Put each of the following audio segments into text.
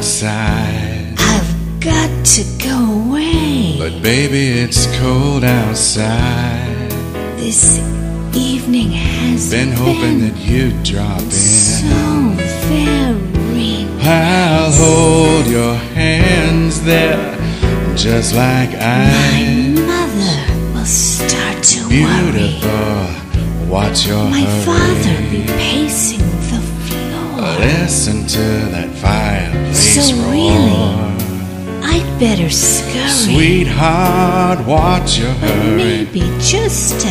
outside. I've got to go away. But baby, it's cold outside. This evening has Been hoping that you'd drop in. so very I'll hold your hands there, just like I. My mother will start to worry. Beautiful, watch your My father be pacing. Listen to that fireplace So roar. really, I'd better scurry. Sweetheart, watch your hurry. maybe just a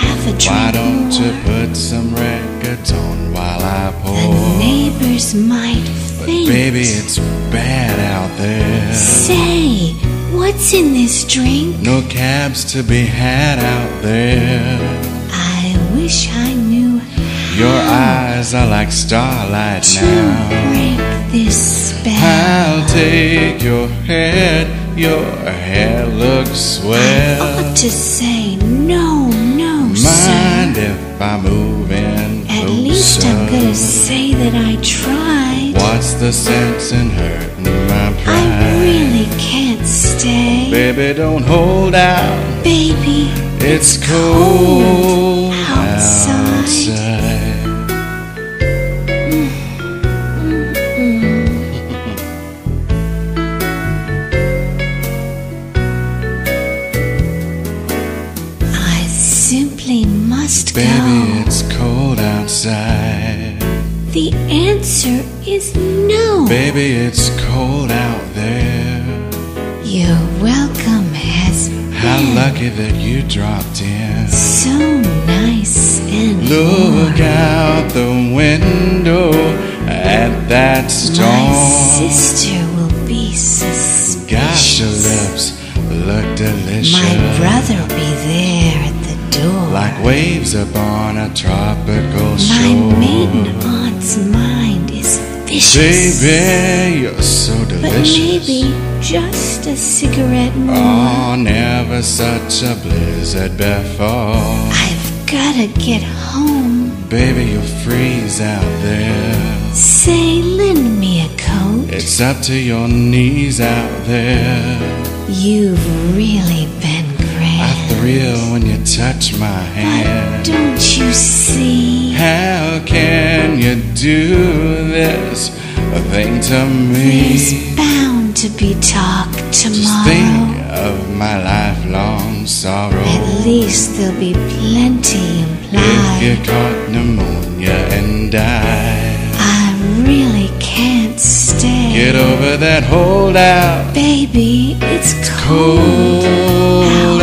half a drink Why don't you put some records on while I pour? The neighbors might But think. baby, it's bad out there. Say, what's in this drink? No cabs to be had out there. I wish I knew Your eyes are like starlight to now. break this spell. I'll take your head, your hair looks swell. I ought to say no, no, Mind sir. if I move in At closer? least I'm gonna say that I tried. What's the sense in hurting my pride? I really can't stay. Baby, don't hold out. Baby, It's cold outside. Simply must Baby, go. it's cold outside. The answer is no. Baby, it's cold out there. Your welcome has been How lucky that you dropped in. so nice and Look warm. out the window at that storm. My sister will be suspicious. Gosh, your lips look delicious. My brother will be there waves upon a tropical My shore. maiden aunt's mind is vicious. Baby, you're so but delicious. maybe just a cigarette more. Oh, never such a blizzard before. I've gotta get home. Baby, you'll freeze out there. Say, lend me a coat. It's up to your knees out there. You've really been Thrill when you touch my hand. don't you see? How can you do this thing to There's me? bound to be talk Just tomorrow. think of my lifelong sorrow. At least there'll be plenty implied. If you caught pneumonia and died, I really can't stay. get over that holdout. Baby, it's cold Cold.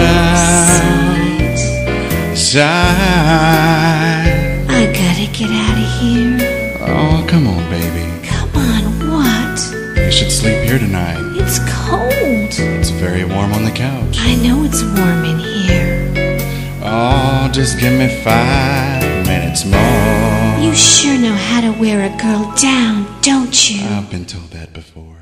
I gotta get out of here. Oh, come on, baby. Come on, what? You should sleep here tonight. It's cold. It's very warm on the couch. I know it's warm in here. Oh, just give me five minutes more. You sure know how to wear a girl down, don't you? I've been told that before.